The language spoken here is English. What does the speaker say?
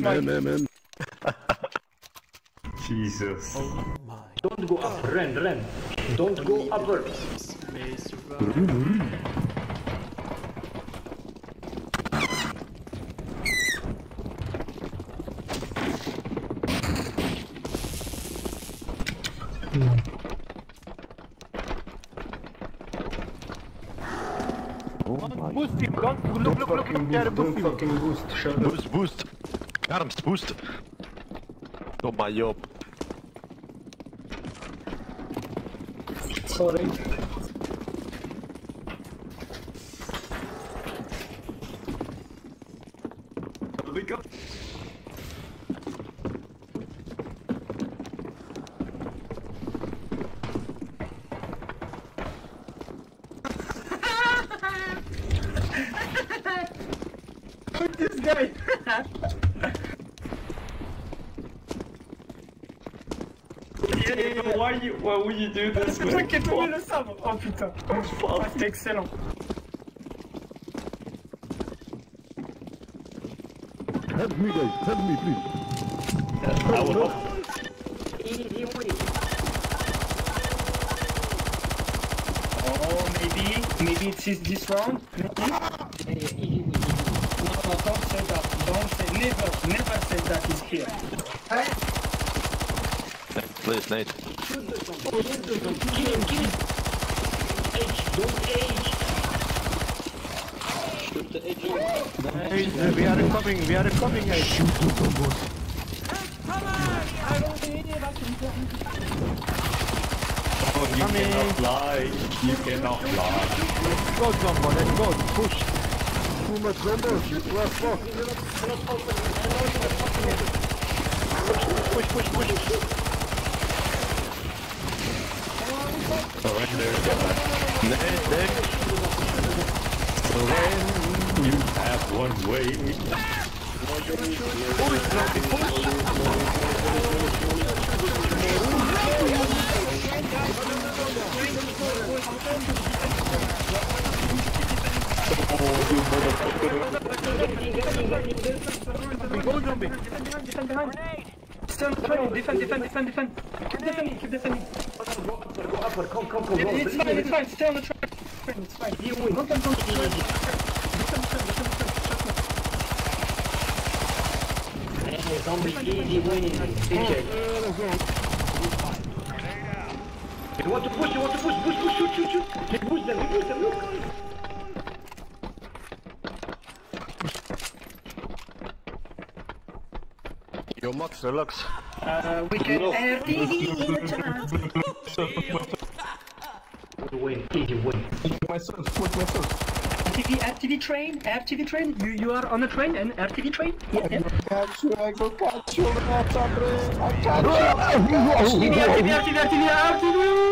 Nice, Mike. man, man. Jesus. Oh don't go up, run, run. Don't go upward. Oh boost him. Don't look, look, look, look. Fucking Yeah, boost, boost don't him. fucking boost, shut up. Boost, boost. Arms, boost. Doe maar job. Sorry. Wake up. This guy. Why why would you do this? C'est toi qui tombé le sabre. Oh putain. Oh, C'était excellent. Help me, guys. Help me, please. I will help. Oh, maybe. Maybe it's his- this round. Maybe. Never, never say that he's here. Please, Nate. Shoot the zombie. Shoot the zombie. Kill him, kill him. Age, don't age. Shoot the edge. we are coming. We are coming. Shoot the zombies. Oh, you cannot fly. You cannot fly. Let's Go, Jumbo. Let's go. Push. Too much zombies. What fuck? Push, push, push. Surrender. Nate, Nate. Surrender. You have one way. We go. You. You want to push, you want to push, push, push, shoot, shoot, shoot. Push them, push them, look. Yo, Max, relax. Uh, we can no. RTV in the chat. Win, easy win. My sons, put my sons. RTV, RTV train, RTV train. You you are on a train, an RTV train. Yeah, yeah. Catch you, I go catch you, I catch you. RTV, RTV, RTV, RTV.